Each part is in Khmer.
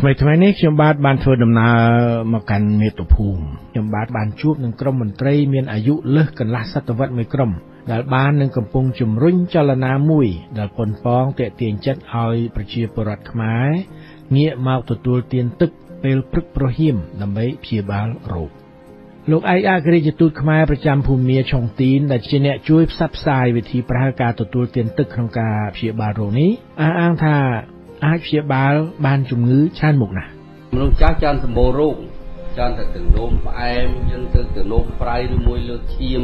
ថ្មីថ្មីនេះខ្ញុំបាទបានធ្វើដំណើរមកកាន់មាតុភូមិខ្ញុំបាទបានជួបនឹងក្រុមមន្ត្រីមានអាយុលើសកន្លះសតវត្សមួយក្រុមដែលបាននឹងកំពុងជំរុញចលនាមួយដែលប៉ុនប៉ងតាក់ទាញចិត្តឲ្យប្រជាពលរដ្ឋខ្មែរងាកមកទទួលទានទឹកពេលព្រឹកប្រហៀមដើម្បីព្យាបាលរោគលោកឯកអគ្គរដ្ឋទូតខ្មែរប្រចាំភូមាឆុងទីនដែលជាអ្នកជួយផ្សព្វផ្សាយវិធីប្រើការទទួលទានទឹកក្នុងការព្យាបាលរោគនេះអះអាងថា អាចព្យាបាលបានជំងឺច្រើនមុខណាស់មនុស្សចាស់ច្រើនសម្បូររោគច្រើនតែទឹកនោមផ្អែមយើងទៅទឹកនោមប្រៃឬមួយលើកឈាម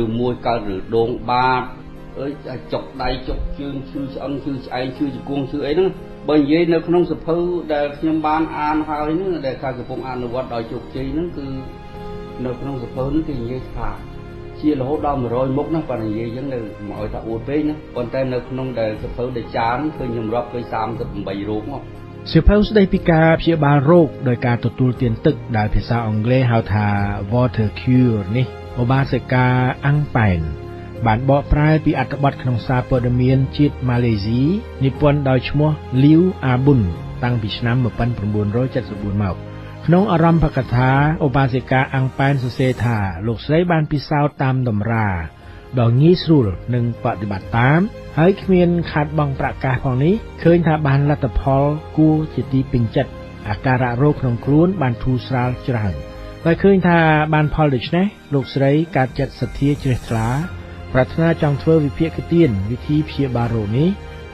ឬមួយកើតឬដងបាតអើយចុកដៃចុកជើងឈឺឆ្អឹងឈឺឆ្អែងឈឺជង្គង់ឈឺអីហ្នឹងបើនិយាយនៅក្នុងសភៅដែលខ្ញុំបានអានហើយហ្នឹងដែលថាកំពុងអនុវត្តដោយជោគជ័យហ្នឹងគឺនៅក្នុងសភៅហ្នឹងគេនិយាយថា ជារហូតដល់100មុខណាប៉ុន្តែនិយាយអញ្ចឹងនៅមកឲ្យថាអួតពេកណាប៉ុន្តែនៅក្នុងដែលសភៅដែលចានគឺខ្ញុំរាប់ឃើញ38រោគមកសៀវភៅស្ដីពីការព្យាបាលរោគដោយការទទួលទានទឹកដែលភាសាអង់គ្លេសហៅថា water cure នេះឧបាសិកាអាំងប៉ែនបានបកប្រែពីអត្ថបទក្នុងសារព័ត៌មានជាតិម៉ាឡេស៊ីនិពន្ធដោយឈ្មោះលីវអាប៊ុនតាំងពីឆ្នាំ1974មក ក្នុងអារម្មណ៍ភកថាឧបាសិកាអាំងប៉ែនសរសេរថាលោកស្រីបានពិសោធន៍តាមតម្រាដ៏ងាយស្រួលនិងបប្រតិបត្តិតាម ហើយគ្មានខាតបង់ប្រកាសផងនេះឃើញថាបានលទ្ធផលគួរជាទីពេញចិត្តអាការៈរោគក្នុងខ្លួនបានធូរស្រាលច្រើនដោយឃើញថាបានផលដូច្នេះលោកស្រីកាត់ចិត្តសទ្ធាជ្រះថ្លាប្រាថ្នាចង់ធ្វើវិភាគទានវិធីព្យាបាលរោគនេះ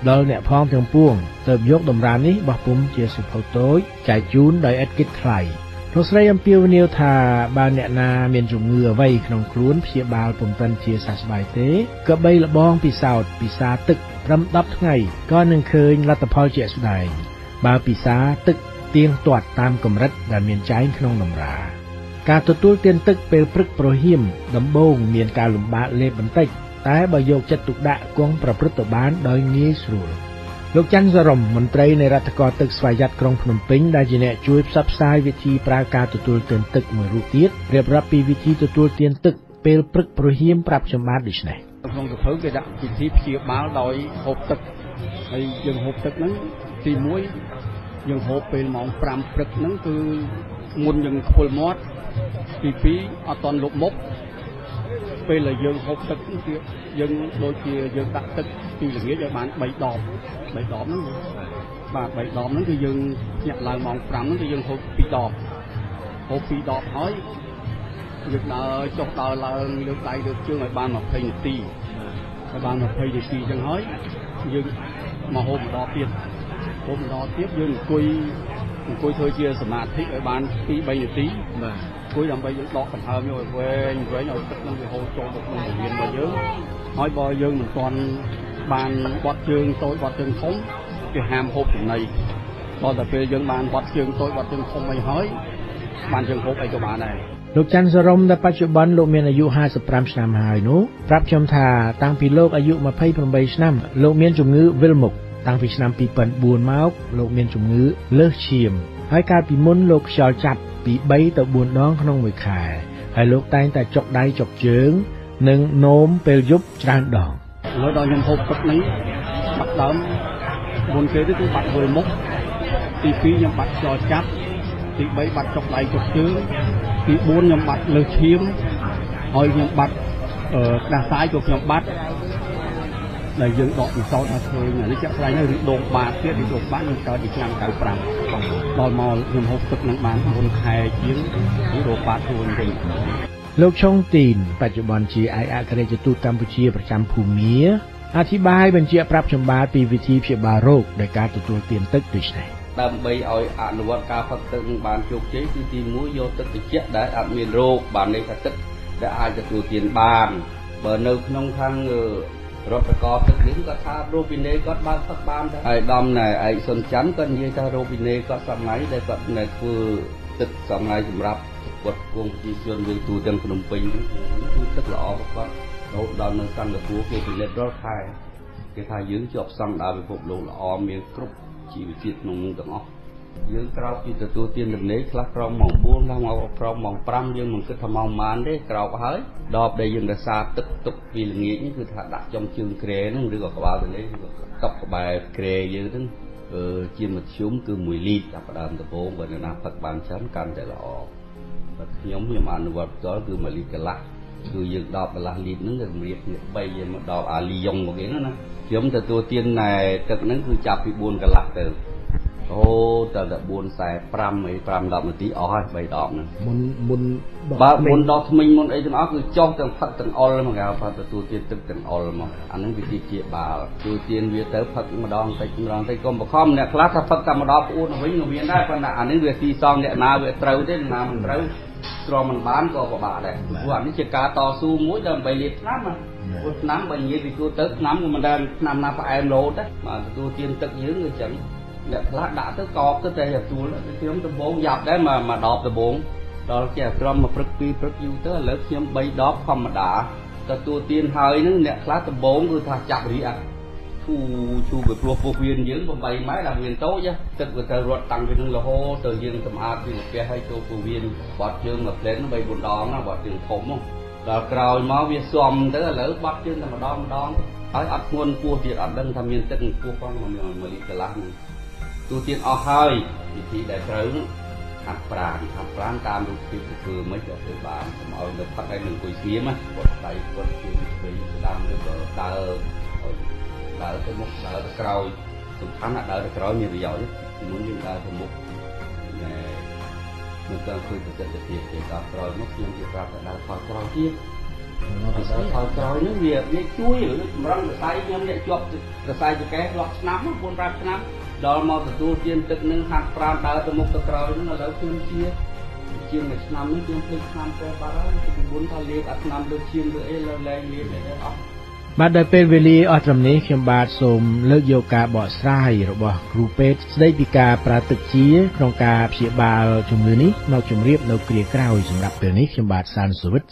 ដល់អ្នកផងទាំងពួងទៅយកតម្រាននេះបោះពុំជាសុភៅតូចចែកជូនដោយឥតគិតថ្លៃលោកស្រីអំពាវនាវថាបើអ្នកណាមានជំងឺអ្វីក្នុងខ្លួនព្យាបាលពុំទាន់ជាសះស្បើយទេក៏បីលបងពិសោធន៍ពិសាទឹកត្រឹម10ថ្ងៃក៏នឹងឃើញលទ្ធផលជាក់ស្ដែងបើពិសាទឹកទៀងទាត់តាមកម្រិតដែលមានចែងក្នុងតម្រាការទទួលទានទឹកពេលព្រឹកប្រហៀមដំបូងមានការលំបាកលេបបន្តិច តែបើយកចិត្តទុកដាក់គង់ប្រព្រឹត្តទៅបានដោយងាយស្រួលលោកច័ន្ទសរមមន្ត្រីនៃរដ្ឋកោទឹកស្វយ័តក្រុងភ្នំពេញដែលជាអ្នកជួយផ្សព្វផ្សាយវិធីប្រើការទទួលទានទឹកមួយរូបទៀតរៀបរាប់ពីវិធីទទួលទានទឹកពេលព្រឹកប្រហៀមប្រាប់ខ្ញុំបាទដូចនេះក្នុងសភៅគេដាក់វិធីព្យាបាលដោយហូបទឹកហើយយើងហូបទឹកហ្នឹងទី1យើងហូបពេលម៉ោង5ព្រឹកហ្នឹងគឺមុនយើងខ្ពុលមាត់ទី2អត់តន់លុបមុខ ពេលដែលយើងហូបទឹកគឺយើងដូចជាយើងដាក់ទឹកពីល្ងាចឲ្យបាន3ដប3ដបហ្នឹងបាទ3ដបហ្នឹងគឺយើងភ្ញាក់ឡើងម៉ោង5ហ្នឹងគឺយើងហូប2ដបហូប2ដបហើយយើងដើរចុះដើរឡើងលើកដៃលើកជើងឲ្យបាន20នាទីឲ្យបាន20នាទីអញ្ចឹងហើយយើងមកហូបម្ដងទៀតហូបម្ដងទៀតយើងអង្គុយអង្គុយធ្វើជាសមាធិឲ្យបាន2 3នាទីបាទ គួយដើម្បីយើងដកដង្ហើមយកឲ្យវែងវែងឲ្យទឹកនឹងវាហូរចូលទៅក្នុងវិញ្ញាណរបស់យើងហើយបើយើងមិនទាន់បានបត់ជើងតូចបត់ជើងធំគេហាមហូបចំណីដល់តែពេលយើងបានបត់ជើងតូចបត់ជើងធំអីហើយបានយើងហូបអីក៏បានដែរលោកច័ន្ទសរមដែលបច្ចុប្បន្នលោកមានអាយុ55ឆ្នាំហើយនោះប្រាប់ខ្ញុំថាតាំងពីលោកអាយុ28ឆ្នាំលោកមានជំងឺវិលមុខតាំងពីឆ្នាំ2004មកលោកមានជំងឺលើសឈាមហើយកាលពីមុនលោកខ្យល់ចាប់ ពី3ទៅ4ដងក្នុងមួយខែហើយលោកតែងតែចុកដៃចុកជើង និងនោមពេលយប់ច្រើនដងឥឡូវដល់ខ្ញុំហូបទឹកនេះបាត់ដើមមុនគេទៅគឺបាត់វិលមុខទី2ខ្ញុំបាត់ខ្យល់ចាប់ទី3បាត់ចុកដៃចុកជើងទី4ខ្ញុំបាត់លើសឈាមហើយខ្ញុំបាត់ក្តារសាយក៏ខ្ញុំបាត់ ដែលយើងដកពិសោធន៍ដល់ឃើញនេះចាក់ស្ដែងនៅឬដងបាតទៀតឬដងបាតខ្ញុំកើតពីឆ្នាំ95ដល់មកខ្ញុំហូបទឹកនឹងបាន4ខែជាងឬដងបាតខ្លួនវិញលោកឆុងទីនបច្ចុប្បន្នជាឯកអគ្គរដ្ឋទូតកម្ពុជាប្រចាំភូមាអធិប្បាយបញ្ជាក់ប្រាប់ចម្បាលពីវិធីព្យាបាលរោគដោយការទទួលទានទឹកដូចនេះដើម្បីឲ្យអនុវត្តការផឹកទឹកបានជោគជ័យគឺទី1យកទឹកត្រជាក់ដែលអត់មានរោគបានន័យថាទឹកដែលអាចទទួលទានបានបើនៅក្នុងខាង រដ្ឋកោទឹកនេះគាត់ថារូបវិន័យគាត់បើកផឹកបានដែរហើយដំណែឯកសុនច័ន្ទគាត់និយាយថារូបវិន័យគាត់សម័យដែលគាត់នៅធ្វើទឹកសម័យសម្រាប់គាត់គង់ប្រជាជនយើងទូទាំងភ្នំពេញគឺទឹកល្អគាត់រហូតដល់នៅសិង្ហបុរីគេពិនិត្យរាល់ខែគេថាយើងជាប់ស្តង់ដារពិភពលោកល្អមានគ្រប់ជីវជាតិក្នុងនោះទាំងអស់ យើងក្រោកពីទទួលទានដំណេកខ្លះក្រោកម៉ោង4ខ្លះមកក្រោកម៉ោង5យើងមិនគិតថាម៉ោងប៉ុន្មានទេក្រោកហើយដល់ដែលយើងរសាទឹកទុកពីល្ងាចនេះគឺថាដាក់ចំជើងក្រែហ្នឹងឬក៏ក្បាលទន្លេឬក៏តុកក្បែរក្រែយើងហ្នឹងអឺជាមធ្យមគឺ1លីត្រចាប់ផ្ដើមដំបូងបើអ្នកណាផឹកបានច្រើនកាន់តែល្អបើខ្ញុំខ្ញុំអនុវត្តផ្ទាល់គឺ1លីត្រកន្លះគឺយើងដបកន្លះលីត្រហ្នឹងគឺសម្រៀបគ្នា3យើងមកដបអាលីយ៉ុងមកគេណាខ្ញុំទទួលទានណែទឹកហ្នឹងគឺចាប់ពី4កន្លះទៅ អូតើ14 45អី5 10នាទីអស់ហើយ3ដបហ្នឹងមុនមុនបើមុនដកថ្មិញមុនអីទាំងអស់គឺចុះទាំងផឹកទាំងអុលមកគេថាទទួលទានទឹកទាំងអុលមកអាហ្នឹងវិធីជាបាលទទួលទានវាទៅផឹកម្ដងតិចម្ដងតិចកុំបខំអ្នកខ្លះថាផឹកតែម្ដងប្អូនវិញក៏មានដែរប៉ុន្តែអានេះវាទីសងអ្នកណាវាត្រូវទេណាមិនត្រូវស្របមិនបានក៏ពិបាកដែរព្រោះអានេះជាការតស៊ូមួយដើម្បីលាបថ្នាំណាព្រោះថ្នាំបើនិយាយពីទូទៅថ្នាំក៏មិនដែលថ្នាំណាផ្អែមរហូតដែរបាទទទួលទានទឹកយើងគឺចឹង អ្នកខ្លះដាក់ទៅកប់ទៅតែទទួលខ្ញុំដំបងយ៉ាប់ដែរមកមកដបដំបងដល់ជាក្រមមកព្រឹកពីរព្រឹកយូរទៅឥឡូវខ្ញុំ3ដបធម្មតាទទួលទានហើយនឹងអ្នកខ្លះដំបងគឺថាចាប់រីអាឈូឈូពីព្រោះពោះវៀនយើង8ម៉ែត្រដល់វៀនតូចទឹកវាទៅរត់តាំងពីនឹងរហូតទៅយើងសម្អាតពីផ្ទះឲ្យចូលពោះវៀនបាត់ជើងមកផ្លែន3 4ដងណាបាត់ជើងធំដល់ក្រោយមកវាស៊ំទៅឥឡូវបាត់ជើងតែម្ដងម្ដងហើយអត់ធ្ងន់ពោះទៀតអត់ដឹងថាមានទឹកពោះផងមួយលីត្រកន្លះហ្នឹង ទូទានអស់ហើយវិធីដែលត្រូវហាត់ប្រាណហាត់ប្រាណតាមរូបភាពទៅធ្វើមិនក៏ធ្វើបានកុំឲ្យនៅផឹកឲ្យនឹងអង្គុយស្ងៀមណាគាត់ដៃគាត់ជើងស្វែងស្ដាំឬក៏ដើរដើរទៅមុខដើរទៅក្រោយសំខាន់ណាស់ដើរទៅក្រោយមានប្រយោជន៍ពីមុនយើងដើរទៅមុខណែមិនទៅឃើញប្រសិទ្ធភាពទេដល់ក្រោយមកខ្ញុំជាប្រាប់តែដើរថយក្រោយទៀតពីស្អីថយក្រោយនេះវាវាជួយចម្រឹងសរសៃខ្ញុំនេះជាប់សរសៃចកេះលាក់ឆ្នាំ4 5ឆ្នាំ ដល់មកទទួលទានទឹកនឹងហាត់ប្រាណដើរទៅមុខទៅក្រោយនឹងឥឡូវខ្ញុំជាជាងមួយឆ្នាំនេះខ្ញុំពេញឆ្នាំទៅបាត់ហើយពីមុនថាលេបអាឆ្នាំលើឈាមលើអីលើលែងលេបអីអស់បាទដល់ពេលវេលាអស់ត្រឹមនេះខ្ញុំបាទសូមលើកយកការបកស្រាយរបស់គ្រូពេទ្យស្ដីពីការប្រើទឹកជាក្នុងការព្យាបាលជំងឺនេះមកជម្រាបនៅគ្រាក្រោយសម្រាប់ពេលនេះខ្ញុំបាទសានសុវិត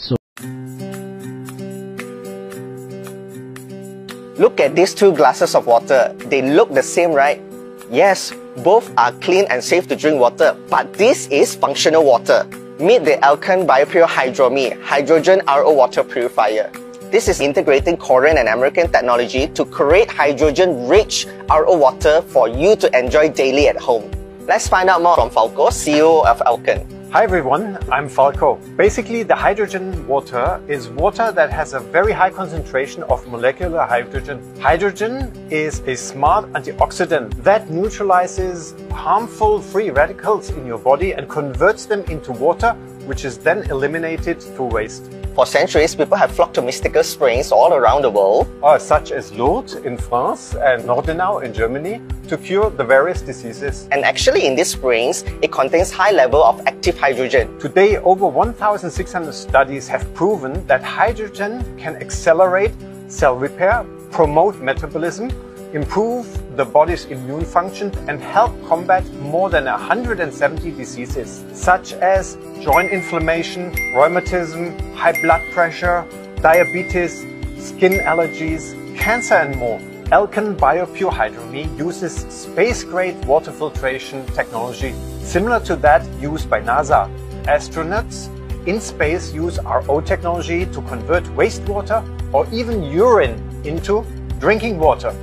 Look at these two glasses of water. They look the same, right? Yes, both are clean and safe to drink water, but this is functional water. Meet the Alkan BioPure Hydromi Hydrogen RO Water Purifier. This is integrating Korean and American technology to create hydrogen-rich RO water for you to enjoy daily at home. Let's find out more from Falco, CEO of Alkan. Hi everyone, I'm Falco. Basically, the hydrogen water is water that has a very high concentration of molecular hydrogen. Hydrogen is a smart antioxidant that neutralizes harmful free radicals in your body and converts them into water, which is then eliminated through waste. For centuries, people have flocked to mystical springs all around the world. Uh, such as Lourdes in France and Nordenau in Germany to cure the various diseases. And actually in these springs, it contains high level of active hydrogen. Today, over 1,600 studies have proven that hydrogen can accelerate cell repair, promote metabolism, improve the body's immune function and help combat more than 170 diseases such as joint inflammation, rheumatism, high blood pressure, diabetes, skin allergies, cancer and more. Elkin BioPure Hydromi uses space-grade water filtration technology similar to that used by NASA. Astronauts in space use RO technology to convert wastewater or even urine into drinking water.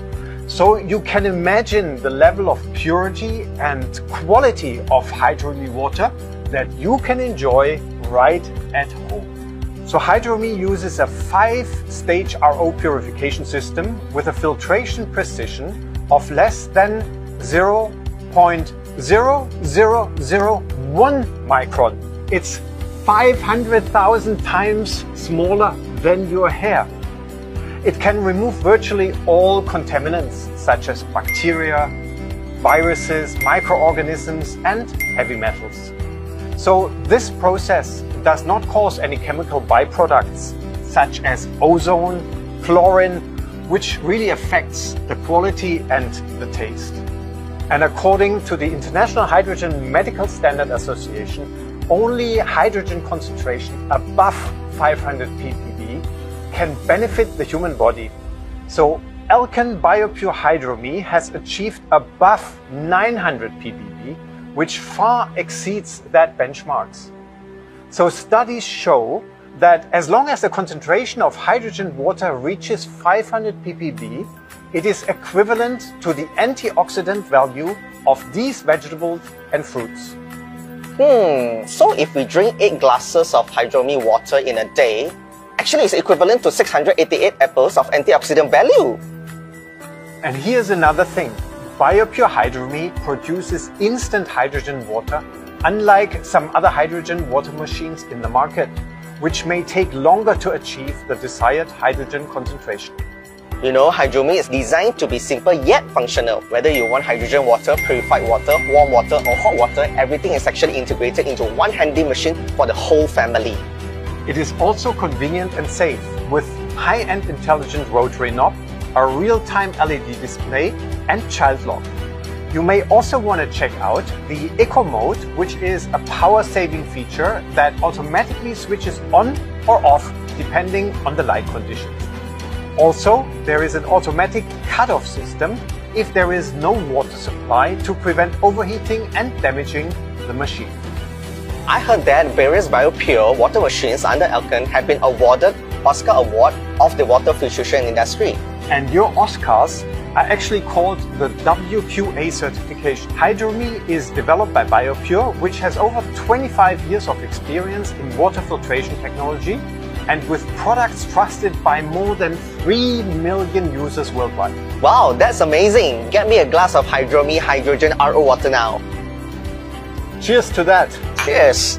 So you can imagine the level of purity and quality of Hydromi water that you can enjoy right at home. So Hydromi uses a five-stage RO purification system with a filtration precision of less than 0.0001 micron. It's 500,000 times smaller than your hair. It can remove virtually all contaminants such as bacteria, viruses, microorganisms, and heavy metals. So this process does not cause any chemical byproducts such as ozone, chlorine, which really affects the quality and the taste. And according to the International Hydrogen Medical Standard Association, only hydrogen concentration above 500 ppb can benefit the human body. So Elkan BioPure Hydromi has achieved above 900 ppb, which far exceeds that benchmarks. So studies show that as long as the concentration of hydrogen water reaches 500 ppb, it is equivalent to the antioxidant value of these vegetables and fruits. Hmm, so if we drink 8 glasses of hydromi water in a day, actually it's equivalent to 688 apples of antioxidant value. And here's another thing. BioPure Hydromi produces instant hydrogen water, unlike some other hydrogen water machines in the market, which may take longer to achieve the desired hydrogen concentration. You know, Hydromi is designed to be simple yet functional. Whether you want hydrogen water, purified water, warm water, or hot water, everything is actually integrated into one handy machine for the whole family. It is also convenient and safe with high-end intelligent rotary knob, a real-time LED display, and child lock. You may also want to check out the Eco Mode, which is a power-saving feature that automatically switches on or off depending on the light conditions. Also, there is an automatic cut-off system if there is no water supply to prevent overheating and damaging the machine. I heard that various BioPure water machines under Elkin have been awarded Oscar Award of the water filtration industry. And your Oscars are actually called the WQA certification. Hydromi is developed by BioPure, which has over 25 years of experience in water filtration technology and with products trusted by more than 3 million users worldwide. Wow, that's amazing! Get me a glass of Hydromi Hydrogen RO water now. Cheers to that! Yes.